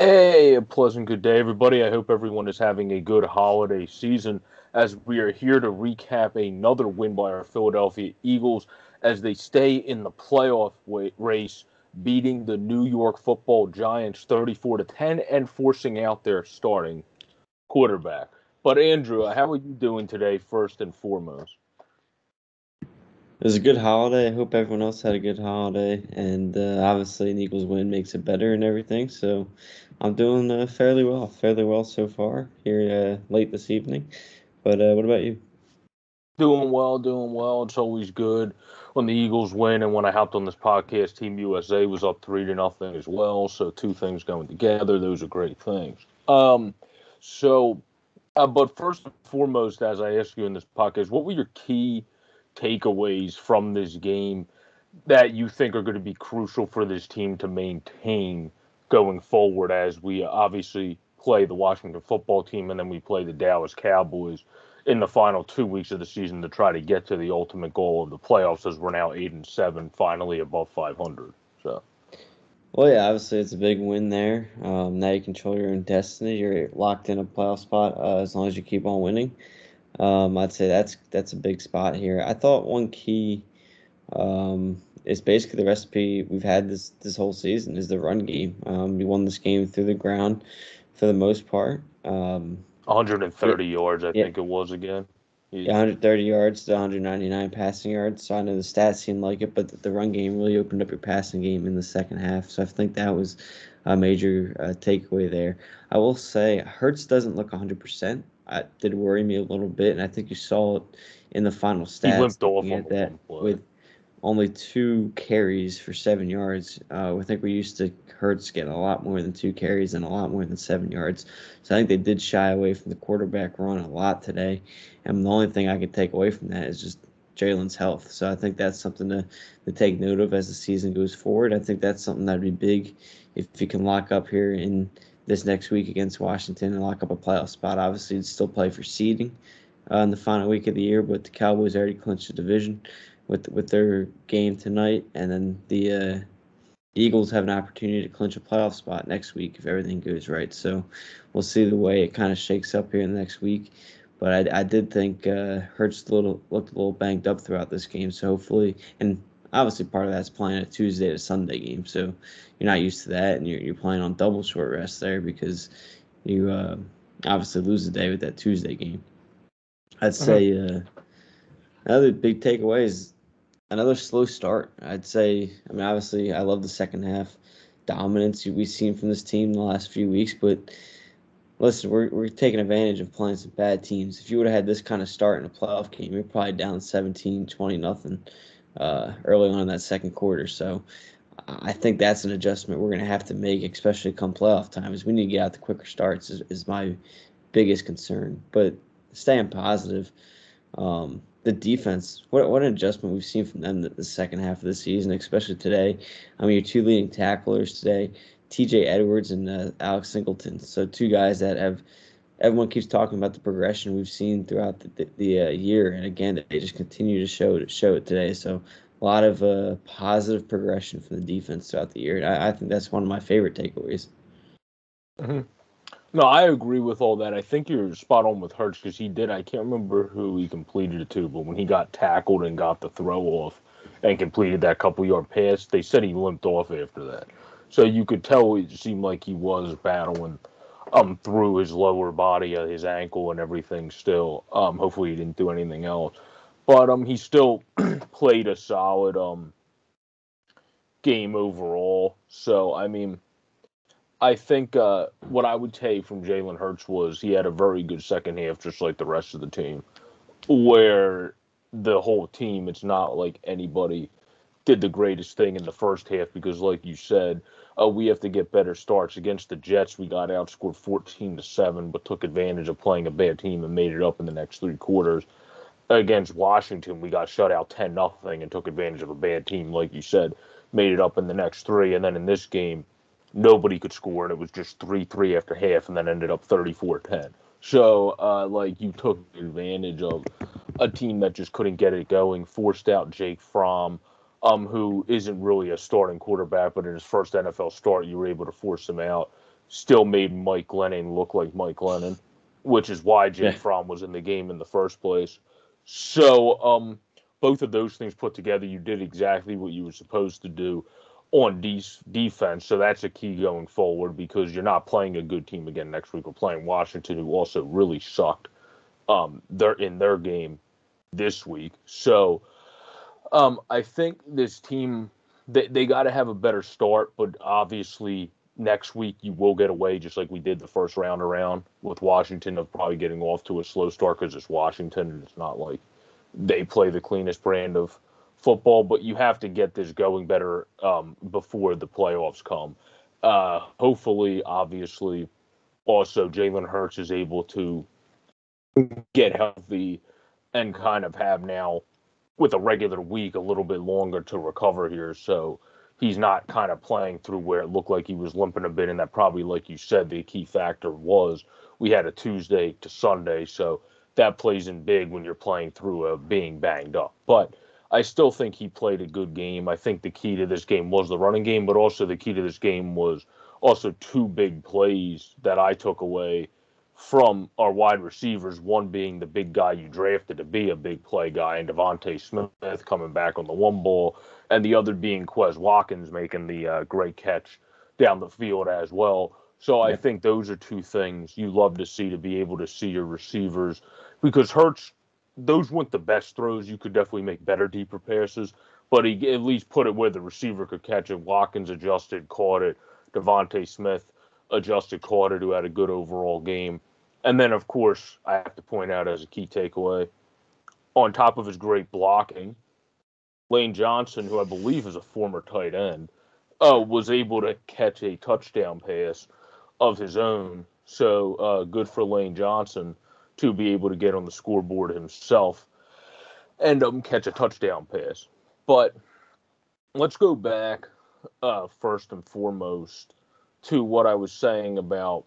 Hey, a pleasant good day, everybody. I hope everyone is having a good holiday season as we are here to recap another win by our Philadelphia Eagles as they stay in the playoff race, beating the New York football Giants 34 to 10 and forcing out their starting quarterback. But, Andrew, how are you doing today, first and foremost? It was a good holiday. I hope everyone else had a good holiday. And uh, obviously, an Eagles win makes it better and everything. So I'm doing uh, fairly well, fairly well so far here uh, late this evening. But uh, what about you? Doing well, doing well. It's always good when the Eagles win. And when I hopped on this podcast, Team USA was up three to nothing as well. So two things going together. Those are great things. Um, so, uh, but first and foremost, as I asked you in this podcast, what were your key takeaways from this game that you think are going to be crucial for this team to maintain going forward as we obviously play the Washington football team and then we play the Dallas Cowboys in the final two weeks of the season to try to get to the ultimate goal of the playoffs as we're now eight and seven, finally above 500. So. Well, yeah, obviously it's a big win there. Um, now you control your own destiny. You're locked in a playoff spot uh, as long as you keep on winning. Um, I'd say that's that's a big spot here. I thought one key um, is basically the recipe we've had this this whole season is the run game. Um, we won this game through the ground for the most part. Um, 130 yeah, yards, I yeah. think it was again. Yeah, 130 yards to 199 passing yards. So I know the stats seem like it, but the run game really opened up your passing game in the second half. So I think that was a major uh, takeaway there. I will say Hurts doesn't look 100%. I did worry me a little bit, and I think you saw it in the final stats. He limped off at that with only two carries for seven yards. Uh, I think we used to Hurts getting a lot more than two carries and a lot more than seven yards. So I think they did shy away from the quarterback run a lot today. And the only thing I could take away from that is just Jalen's health. So I think that's something to, to take note of as the season goes forward. I think that's something that'd be big if you can lock up here in this next week against Washington and lock up a playoff spot. Obviously, you'd still play for seeding uh, in the final week of the year, but the Cowboys already clinched the division with with their game tonight, and then the uh, Eagles have an opportunity to clinch a playoff spot next week if everything goes right. So we'll see the way it kind of shakes up here in the next week. But I, I did think uh, Hurts little looked a little banged up throughout this game. So hopefully, and obviously part of that's playing a Tuesday to Sunday game. So you're not used to that, and you're, you're playing on double short rest there because you uh, obviously lose the day with that Tuesday game. I'd uh-huh. say uh, another big takeaway is another slow start. I'd say, I mean, obviously, I love the second half dominance we've seen from this team in the last few weeks, but listen, we're, we're taking advantage of playing some bad teams. If you would have had this kind of start in a playoff game, you're probably down 17, 20 nothing uh, early on in that second quarter. So I think that's an adjustment we're going to have to make, especially come playoff time. Is we need to get out the quicker starts is, is my biggest concern. But staying positive, um, the defense, what what an adjustment we've seen from them the, the second half of the season, especially today. I mean, your two leading tacklers today, T.J. Edwards and uh, Alex Singleton. So two guys that have everyone keeps talking about the progression we've seen throughout the, the, the uh, year, and again, they just continue to show it, show it today. So a lot of uh, positive progression from the defense throughout the year. And I, I think that's one of my favorite takeaways. Mm-hmm. No, I agree with all that. I think you're spot on with Hurts because he did. I can't remember who he completed it to, but when he got tackled and got the throw off and completed that couple yard pass, they said he limped off after that. So you could tell it seemed like he was battling um through his lower body, uh, his ankle and everything. Still, um, hopefully he didn't do anything else but um, he still played a solid um game overall. So I mean, I think uh, what I would take from Jalen Hurts was he had a very good second half, just like the rest of the team, where the whole team, it's not like anybody did the greatest thing in the first half because, like you said, uh, we have to get better starts against the Jets. We got outscored 14 to seven, but took advantage of playing a bad team and made it up in the next three quarters against Washington, we got shut out 10 nothing and took advantage of a bad team, like you said, made it up in the next three. And then in this game, nobody could score, and it was just 3 3 after half, and then ended up 34 10. So, uh, like, you took advantage of a team that just couldn't get it going, forced out Jake Fromm, um, who isn't really a starting quarterback, but in his first NFL start, you were able to force him out. still made Mike Glennon look like Mike Glennon, which is why Jake Yeah. Fromm was in the game in the first place. So, um, both of those things put together, you did exactly what you were supposed to do on de- defense. So that's a key going forward because you're not playing a good team again next week. We're playing Washington, who also really sucked. Um, they're in their game this week. So, um, I think this team they they got to have a better start, but obviously next week you will get away just like we did the first round around with Washington of probably getting off to a slow start because it's Washington and it's not like they play the cleanest brand of football, but you have to get this going better um, before the playoffs come. Uh, hopefully, obviously, also Jalen Hurts is able to get healthy and kind of have now with a regular week a little bit longer to recover here. So he's not kind of playing through where it looked like he was limping a bit. And that probably, like you said, the key factor was we had a Tuesday to Sunday. So that plays in big when you're playing through a being banged up. But I still think he played a good game. I think the key to this game was the running game, but also the key to this game was also two big plays that I took away from our wide receivers. One being the big guy you drafted to be a big play guy, and DeVonta Smith coming back on the one ball, and the other being Quez Watkins making the uh, great catch down the field as well. So I Yeah. think those are two things you love to see to be able to see your receivers because Hurts, those weren't the best throws. You could definitely make better deeper passes, but he at least put it where the receiver could catch it. Watkins adjusted, caught it. DeVonta Smith adjusted, it, who had a good overall game. And then, of course, I have to point out as a key takeaway, on top of his great blocking, Lane Johnson, who I believe is a former tight end, uh, was able to catch a touchdown pass of his own. So uh, good for Lane Johnson to be able to get on the scoreboard himself and um, catch a touchdown pass. But let's go back uh, first and foremost to what I was saying about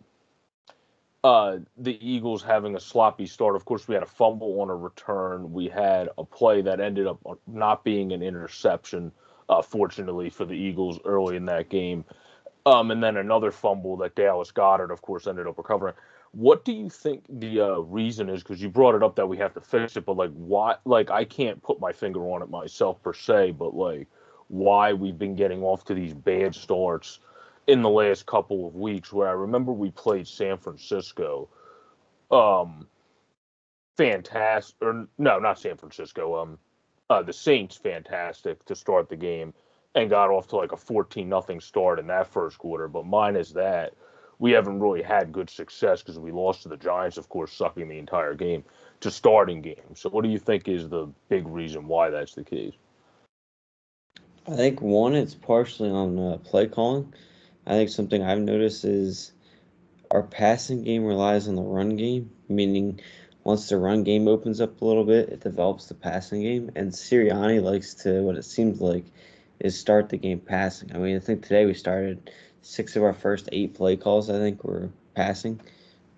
uh, the Eagles having a sloppy start. Of course, we had a fumble on a return. We had a play that ended up not being an interception, uh, fortunately for the Eagles early in that game. Um, and then another fumble that Dallas Goedert, of course, ended up recovering. What do you think the uh, reason is? Because you brought it up that we have to fix it, but like, why? Like, I can't put my finger on it myself per se, but like, why we've been getting off to these bad starts in the last couple of weeks? Where I remember we played San Francisco, um, fantastic, or no, not San Francisco, um, uh, the Saints, fantastic to start the game and got off to like a 14 nothing start in that first quarter. But minus that, we haven't really had good success because we lost to the Giants, of course, sucking the entire game to starting games. So, what do you think is the big reason why that's the case? I think one, it's partially on uh, play calling. I think something I've noticed is our passing game relies on the run game, meaning once the run game opens up a little bit, it develops the passing game. And Sirianni likes to, what it seems like, is start the game passing. I mean, I think today we started six of our first eight play calls, I think, were passing.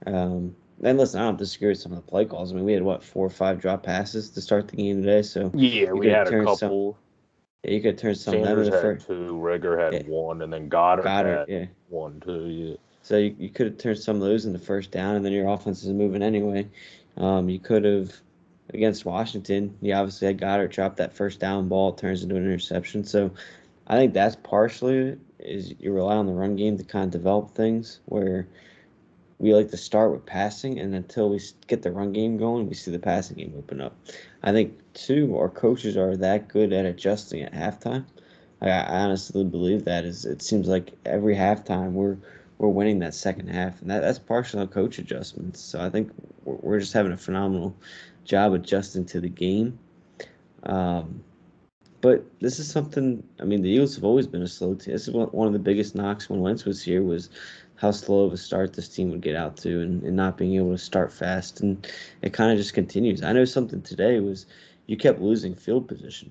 Um, and listen, I don't disagree with some of the play calls. I mean, we had, what, four or five drop passes to start the game today. So Yeah, we had a turn some- couple. Yeah, you could turn some of them Sanders in the had first. two, Reagor had Yeah. one, and then Goedert, Goedert, had yeah. one too. Yeah. So you, you could have turned some of those into first down, and then your offense is moving anyway. Um, you could have against Washington. You obviously had Goedert drop that first down ball, it turns into an interception. So I think that's partially is you rely on the run game to kind of develop things where we like to start with passing, and until we get the run game going, we see the passing game open up. I think two, our coaches are that good at adjusting at halftime. I, I honestly believe that is. It seems like every halftime we're we're winning that second half, and that, that's partially coach adjustments. So I think we're, we're just having a phenomenal job adjusting to the game. Um, but this is something. I mean, the Eagles have always been a slow team. This is one, one of the biggest knocks when Wentz was here was how slow of a start this team would get out to, and, and not being able to start fast. And it kind of just continues. I know something today was you kept losing field position.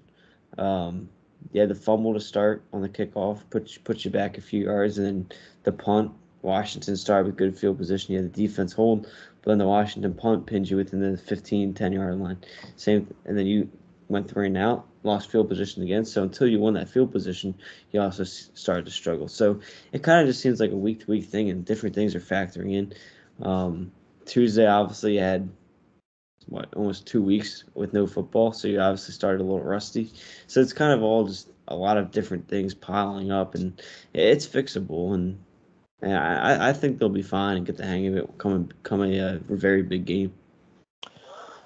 Um, you had the fumble to start on the kickoff, put you, put you back a few yards, and then the punt. Washington started with good field position. You had the defense hold, but then the Washington punt pinned you within the 15, 10 yard line. Same, and then you went three and out, lost field position again. So until you won that field position, you also started to struggle. So it kind of just seems like a week to week thing, and different things are factoring in. Um, Tuesday, obviously, had what almost two weeks with no football, so you obviously started a little rusty. So it's kind of all just a lot of different things piling up, and it's fixable. And, and I, I think they'll be fine and get the hang of it. Come a, a very big game.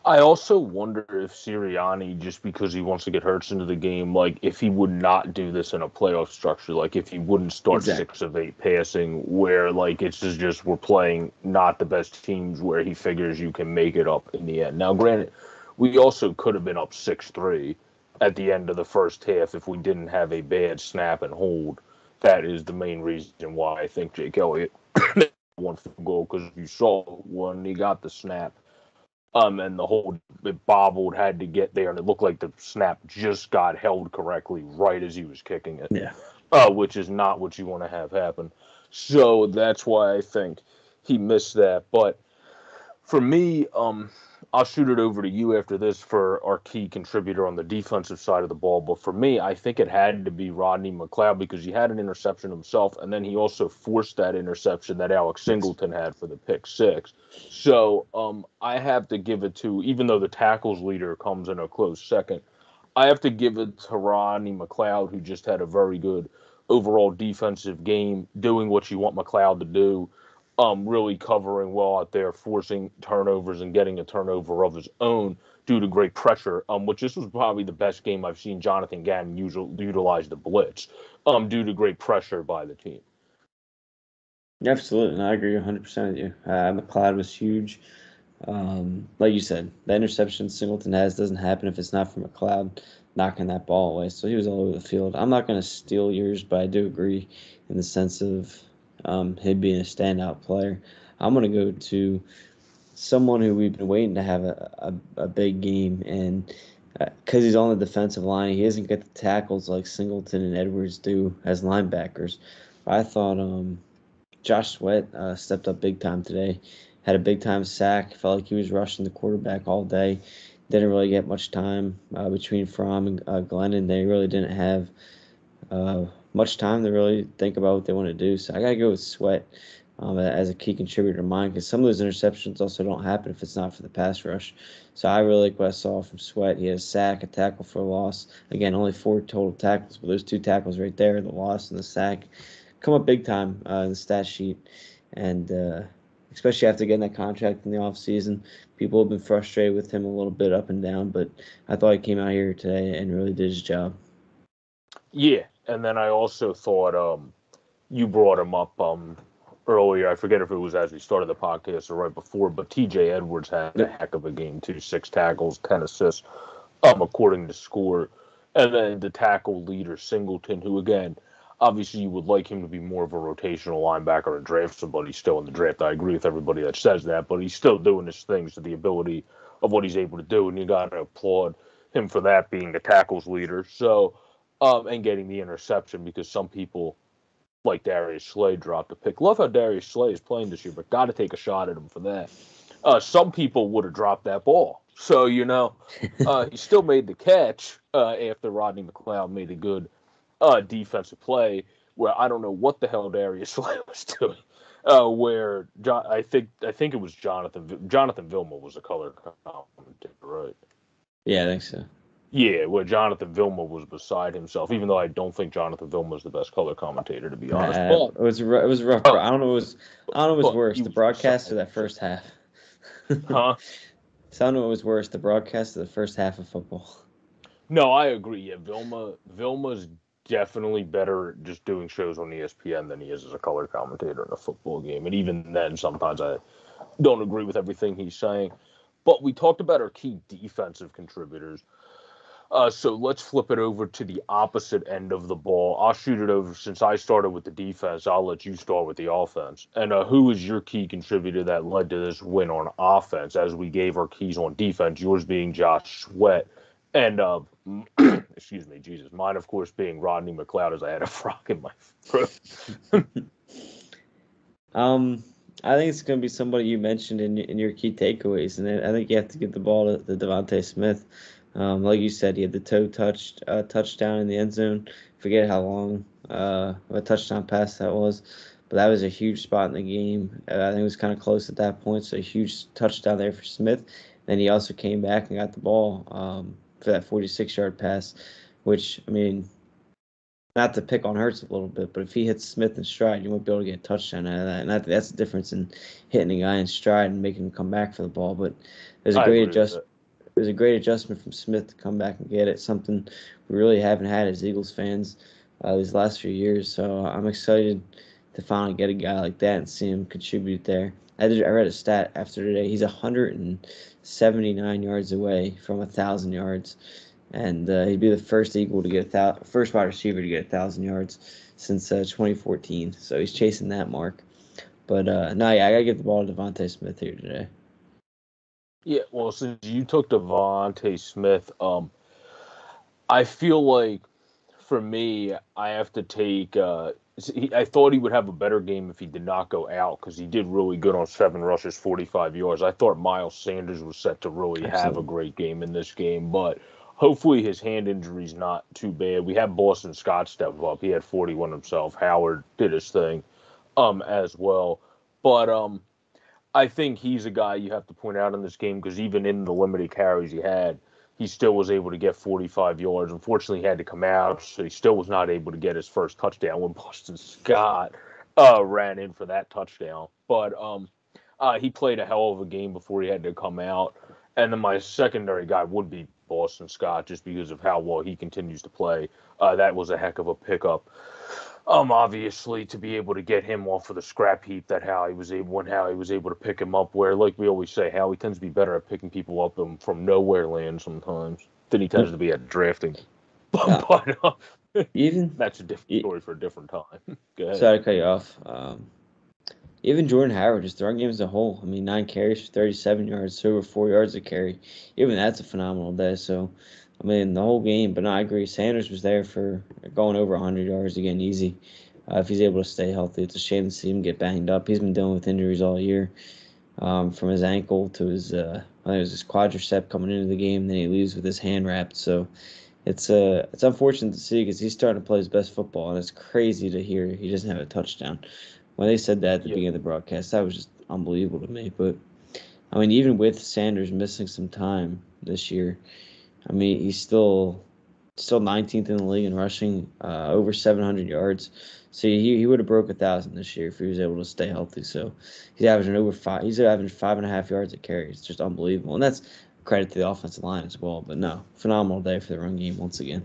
I also wonder if Sirianni, just because he wants to get Hurts into the game, like if he would not do this in a playoff structure, like if he wouldn't start exactly. six of eight passing, where like it's just, just we're playing not the best teams, where he figures you can make it up in the end. Now, granted, we also could have been up six three at the end of the first half if we didn't have a bad snap and hold. That is the main reason why I think Jake Elliott won the goal because you saw when he got the snap um, and the whole it bobbled, had to get there, and it looked like the snap just got held correctly right as he was kicking it. Yeah. Uh, which is not what you want to have happen. So that's why I think he missed that. But for me, um, I'll shoot it over to you after this for our key contributor on the defensive side of the ball. But for me, I think it had to be Rodney McLeod because he had an interception himself, and then he also forced that interception that Alex Singleton had for the pick six. So um, I have to give it to, even though the tackles leader comes in a close second, I have to give it to Rodney McLeod, who just had a very good overall defensive game, doing what you want McLeod to do um, really covering well out there, forcing turnovers and getting a turnover of his own due to great pressure. Um, which this was probably the best game I've seen Jonathan Gannon usual, utilize the blitz. Um, due to great pressure by the team. Absolutely, and I agree 100 percent with you. Uh, McLeod was huge. Um, like you said, the interception Singleton has doesn't happen if it's not from McLeod knocking that ball away. So he was all over the field. I'm not going to steal yours, but I do agree in the sense of um, him being a standout player. I'm going to go to someone who we've been waiting to have a, a, a big game, and because uh, he's on the defensive line, he doesn't get the tackles like Singleton and Edwards do as linebackers. I thought um, Josh Sweat uh, stepped up big time today. Had a big time sack. Felt like he was rushing the quarterback all day. Didn't really get much time uh, between Fromm and uh, Glennon. They really didn't have uh, much time to really think about what they want to do. So I got to go with Sweat um, as a key contributor to mine because some of those interceptions also don't happen if it's not for the pass rush. So I really like what I saw from Sweat. He had a sack, a tackle for a loss. Again, only four total tackles, but those two tackles right there, the loss and the sack, come up big time uh, in the stat sheet. And uh, especially after getting that contract in the offseason, people have been frustrated with him a little bit up and down, but I thought he came out here today and really did his job. Yeah, and then I also thought um, you brought him up um, earlier. I forget if it was as we started the podcast or right before, but T.J. Edwards had a heck of a game too: six tackles, ten assists, um, according to score. And then the tackle leader Singleton, who again, obviously you would like him to be more of a rotational linebacker and draft somebody still in the draft. I agree with everybody that says that, but he's still doing his things to the ability of what he's able to do, and you got to applaud him for that being the tackles leader. So um, and getting the interception because some people like Darius Slay dropped a pick. Love how Darius Slay is playing this year, but got to take a shot at him for that. Uh, some people would have dropped that ball. So, you know, uh, he still made the catch uh, after Rodney McLeod made a good uh, defensive play where I don't know what the hell Darius Slay was doing. Uh, where John, I think I think it was Jonathan Jonathan Vilma was the color commentator, right? Yeah, I think so. Yeah, where Jonathan Vilma was beside himself, even though I don't think Jonathan Vilma is the best color commentator, to be honest. Uh, but, it was it was rough. I don't know. It was I don't know what was worse, the broadcast or that first half. huh? So I don't know what was worse, the broadcast or the first half of football. No, I agree. Yeah, Vilma Vilma's definitely better just doing shows on ESPN than he is as a color commentator in a football game. And even then, sometimes I don't agree with everything he's saying. But we talked about our key defensive contributors. Uh, so let's flip it over to the opposite end of the ball. I'll shoot it over since I started with the defense. I'll let you start with the offense. And uh, who is your key contributor that led to this win on offense? As we gave our keys on defense, yours being Josh Sweat, and uh, excuse me, Jesus, mine of course being Rodney McLeod, as I had a frog in my throat. um, I think it's going to be somebody you mentioned in in your key takeaways, and I think you have to give the ball to, to DeVonta Smith. Um, like you said, he had the toe touched uh, touchdown in the end zone. Forget how long uh, a touchdown pass that was, but that was a huge spot in the game. Uh, I think it was kind of close at that point, so a huge touchdown there for Smith. Then he also came back and got the ball um, for that 46 yard pass, which I mean, not to pick on Hurts a little bit, but if he hits Smith in stride, you won't be able to get a touchdown out of that. And that, that's the difference in hitting a guy in stride and making him come back for the ball. But there's a great adjustment. There's a great adjustment from Smith to come back and get it. Something we really haven't had as Eagles fans uh, these last few years. So I'm excited to finally get a guy like that and see him contribute there. I, did, I read a stat after today. He's 179 yards away from a thousand yards and uh, he'd be the first Eagle to get a thousand, first wide receiver to get a thousand yards since uh, 2014. So he's chasing that mark. But uh, no, yeah, I gotta give the ball to DeVonta Smith here today. Yeah, well, since you took DeVonta Smith, um, I feel like for me, I have to take. Uh, I thought he would have a better game if he did not go out because he did really good on seven rushes, 45 yards. I thought Miles Sanders was set to really Absolutely. have a great game in this game, but hopefully his hand injury is not too bad. We had Boston Scott step up. He had 41 himself. Howard did his thing um, as well. But um, I think he's a guy you have to point out in this game because even in the limited carries he had, he still was able to get 45 yards. Unfortunately, he had to come out, so he still was not able to get his first touchdown when Boston Scott uh, ran in for that touchdown. But um, uh, he played a hell of a game before he had to come out. And then my secondary guy would be Boston Scott just because of how well he continues to play. Uh, that was a heck of a pickup. Um, obviously, to be able to get him off of the scrap heap that Howie was able when Howie was able to pick him up, where like we always say, Howie tends to be better at picking people up from, from nowhere land sometimes than he tends to be at drafting. But, but uh, even that's a different story for a different time. Sorry to cut you off. Um, even Jordan Howard, just throwing games as a whole. I mean, nine carries for 37 yards, so over four yards a carry. Even that's a phenomenal day. So, I mean, the whole game. But no, I agree. Sanders was there for going over 100 yards again, easy. Uh, if he's able to stay healthy, it's a shame to see him get banged up. He's been dealing with injuries all year, um, from his ankle to his, uh, I think it was his quadricep coming into the game. Then he leaves with his hand wrapped. So, it's uh, it's unfortunate to see because he's starting to play his best football, and it's crazy to hear he doesn't have a touchdown when they said that at the beginning of the broadcast, that was just unbelievable to me. But I mean, even with Sanders missing some time this year, I mean, he's still still 19th in the league in rushing, uh, over 700 yards. So he, he would have broke a thousand this year if he was able to stay healthy. So he's averaging over five. He's averaging five and a half yards a carry. It's just unbelievable, and that's credit to the offensive line as well. But no, phenomenal day for the run game once again.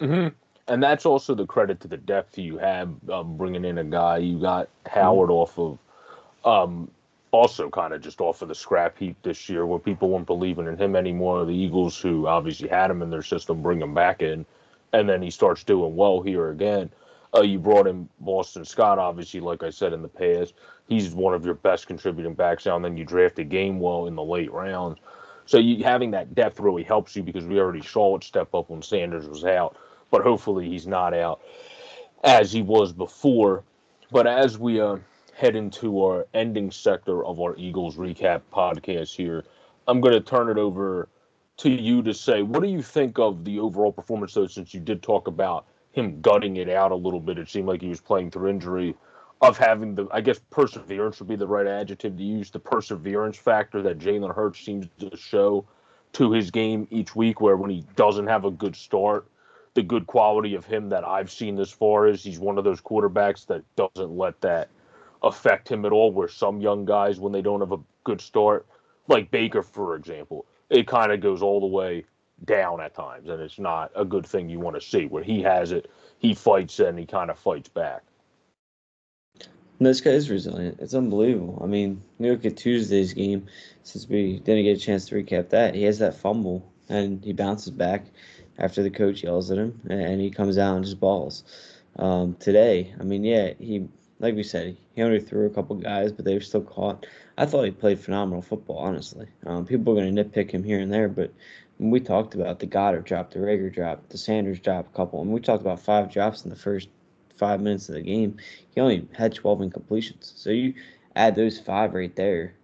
Mm-hmm and that's also the credit to the depth you have um, bringing in a guy. You got Howard mm-hmm. off of, um, also kind of just off of the scrap heap this year, where people weren't believing in him anymore. The Eagles, who obviously had him in their system, bring him back in, and then he starts doing well here again. Uh, you brought in Boston Scott, obviously, like I said in the past, he's one of your best contributing backs now. And then you drafted Gainwell in the late rounds. So you having that depth really helps you because we already saw it step up when Sanders was out but hopefully he's not out as he was before. But as we uh, head into our ending sector of our Eagles recap podcast here, I'm going to turn it over to you to say what do you think of the overall performance, though, since you did talk about him gutting it out a little bit. It seemed like he was playing through injury. Of having the, I guess, perseverance would be the right adjective to use. The perseverance factor that Jalen Hurts seems to show to his game each week, where when he doesn't have a good start, the good quality of him that I've seen this far is he's one of those quarterbacks that doesn't let that affect him at all. Where some young guys, when they don't have a good start, like Baker, for example, it kind of goes all the way down at times, and it's not a good thing you want to see. Where he has it, he fights and he kind of fights back. this guy is resilient. It's unbelievable. I mean, you look at Tuesday's game, since we didn't get a chance to recap that, he has that fumble and he bounces back after the coach yells at him and he comes out and just balls. Um, today, I mean, yeah, he like we said, he only threw a couple guys, but they were still caught. I thought he played phenomenal football, honestly. Um, people are going to nitpick him here and there, but we talked about the Goedert drop, the Reagor drop, the Sanders drop, a couple, and we talked about five drops in the first five minutes of the game. He only had 12 incompletions. So you add those five right there,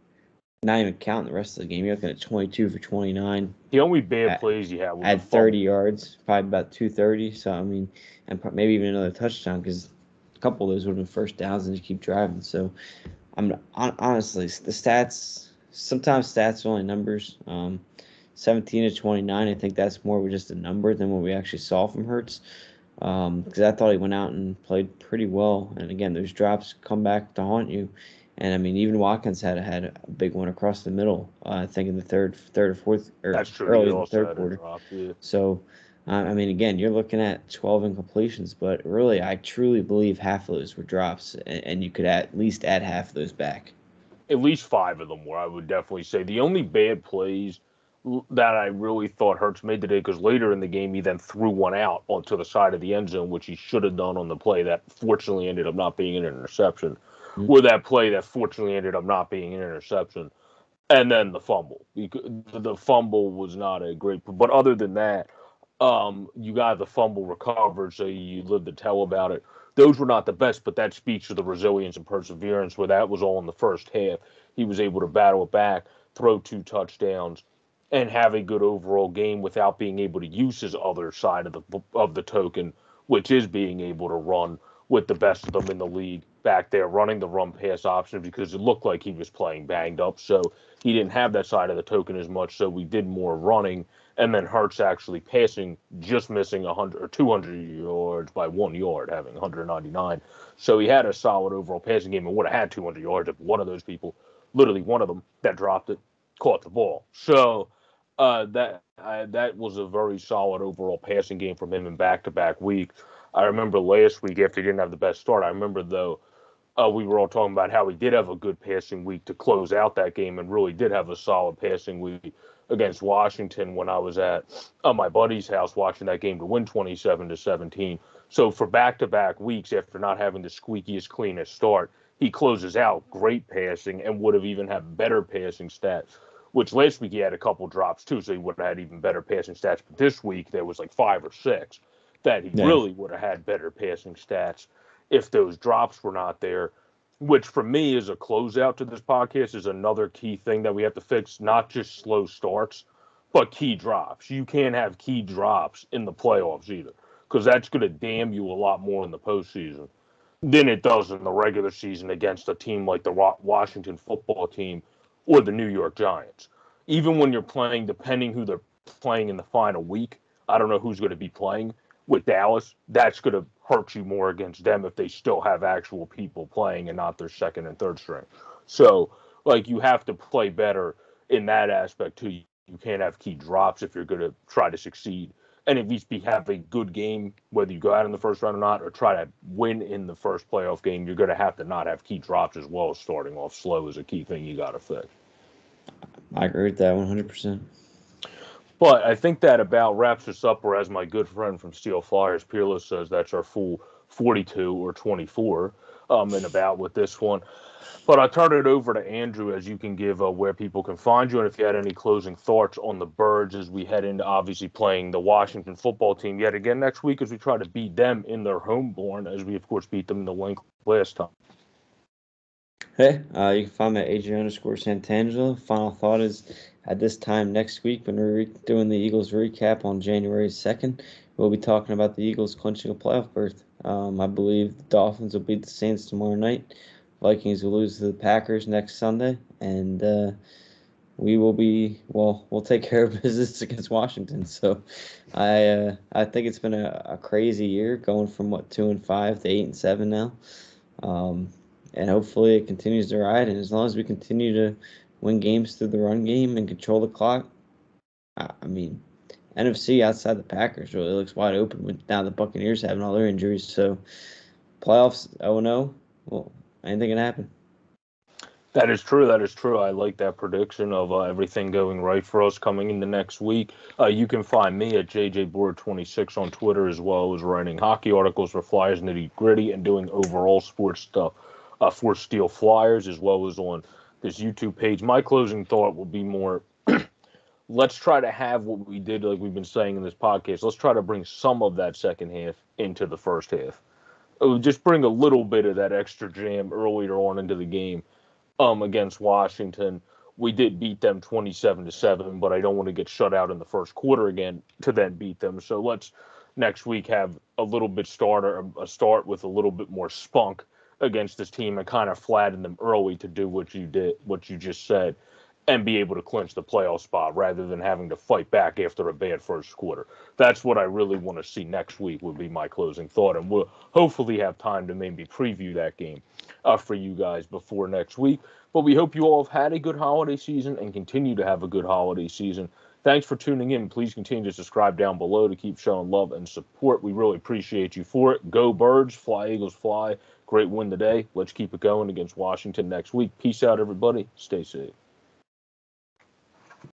not even counting the rest of the game. You're looking at 22 for 29. The only bad At- plays you had was at the fumble. 30 yards, probably about 230. So I mean, and maybe even another touchdown because couple of those would have been first downs and you keep driving. So I'm honestly the stats. Sometimes stats are only numbers. Um, 17 to 29. I think that's more of just a number than what we actually saw from Hurts. Because I thought he went out and played pretty well. And again, those drops come back to haunt you. And I mean, even Watkins had had a big one across the middle. Uh, I think in the third, third or fourth, or That's true. early in the third quarter. drop, yeah. So, I mean, again, you're looking at 12 incompletions, but really, I truly believe half of those were drops, and, and you could at least add half of those back. at least five of them were. I would definitely say the only bad plays that I really thought Hurts made today, because later in the game he then threw one out onto the side of the end zone, which he should have done on the play that fortunately ended up not being an interception, mm-hmm. or that play that fortunately ended up not being an interception, and then the fumble. Because the fumble was not a great, but other than that, um, you got the fumble recovered, so you lived to tell about it those were not the best, but that speaks to the resilience and perseverance where that was all in the first half. He was able to battle it back, throw two touchdowns, and have a good overall game without being able to use his other side of the of the token, which is being able to run with the best of them in the league back there, running the run pass option because it looked like he was playing banged up. So he didn't have that side of the token as much. So we did more running and then Hurts actually passing, just missing 100 or 200 yards by one yard, having 199. So he had a solid overall passing game and would have had 200 yards if one of those people, literally one of them that dropped it, caught the ball. So uh, that that was a very solid overall passing game from him in back-to-back weeks. I remember last week after he didn't have the best start. I remember though. Uh, we were all talking about how he did have a good passing week to close out that game and really did have a solid passing week against Washington when I was at uh, my buddy's house watching that game to win 27 to 17. So for back-to-back weeks after not having the squeakiest cleanest start, he closes out great passing and would have even had better passing stats. Which last week he had a couple drops too, so he would have had even better passing stats. But this week there was like five or six that he Yeah. really would have had better passing stats if those drops were not there which for me is a closeout to this podcast is another key thing that we have to fix not just slow starts but key drops. You can't have key drops in the playoffs either because that's going to damn you a lot more in the postseason than it does in the regular season against a team like the washington football team or the new york giants. Even when you're playing depending who they're playing in the final week i don't know who's going to be playing with dallas that's going to hurt you more against them if they still have actual people playing and not their second and third string. So, like, you have to play better in that aspect too. You can't have key drops if you're going to try to succeed, and at least be have a good game, whether you go out in the first round or not, or try to win in the first playoff game. You're going to have to not have key drops as well as starting off slow is a key thing you got to fix. I agree with that 100%. But I think that about wraps us up, or as my good friend from Steel Flyers, Peerless, says, that's our full 42 or 24 um, and about with this one. But I'll turn it over to Andrew as you can give uh, where people can find you and if you had any closing thoughts on the Birds as we head into obviously playing the Washington football team yet again next week as we try to beat them in their homeborn as we, of course, beat them in the Linc last time. Hey, uh, you can find me at Adrian underscore Santangelo. Final thought is at this time next week when we're doing the Eagles recap on January 2nd, we'll be talking about the Eagles clinching a playoff berth. Um, I believe the Dolphins will beat the Saints tomorrow night. Vikings will lose to the Packers next Sunday, and uh, we will be well. We'll take care of business against Washington. So, I uh, I think it's been a, a crazy year, going from what two and five to eight and seven now. Um, and hopefully it continues to ride. And as long as we continue to win games through the run game and control the clock, I, mean, NFC outside the Packers really looks wide open with now the Buccaneers having all their injuries. So playoffs 0 0, well, anything can happen. That is true. That is true. I like that prediction of uh, everything going right for us coming into next week. Uh, you can find me at JJBoard26 on Twitter as well as writing hockey articles for Flyers Nitty Gritty and doing overall sports stuff uh, for Steel Flyers as well as on this YouTube page. My closing thought will be more let's try to have what we did, like we've been saying in this podcast. Let's try to bring some of that second half into the first half. Just bring a little bit of that extra jam earlier on into the game um, against Washington we did beat them 27 to 7, but I don't want to get shut out in the first quarter again to then beat them. So let's next week have a little bit starter a start with a little bit more spunk against this team and kind of flatten them early to do what you did what you just said and be able to clinch the playoff spot rather than having to fight back after a bad first quarter. That's what I really want to see next week would be my closing thought and we'll hopefully have time to maybe preview that game uh, for you guys before next week. But we hope you all have had a good holiday season and continue to have a good holiday season. Thanks for tuning in. Please continue to subscribe down below to keep showing love and support. We really appreciate you for it. Go Birds, fly Eagles, fly. Great win today. Let's keep it going against Washington next week. Peace out, everybody. Stay safe.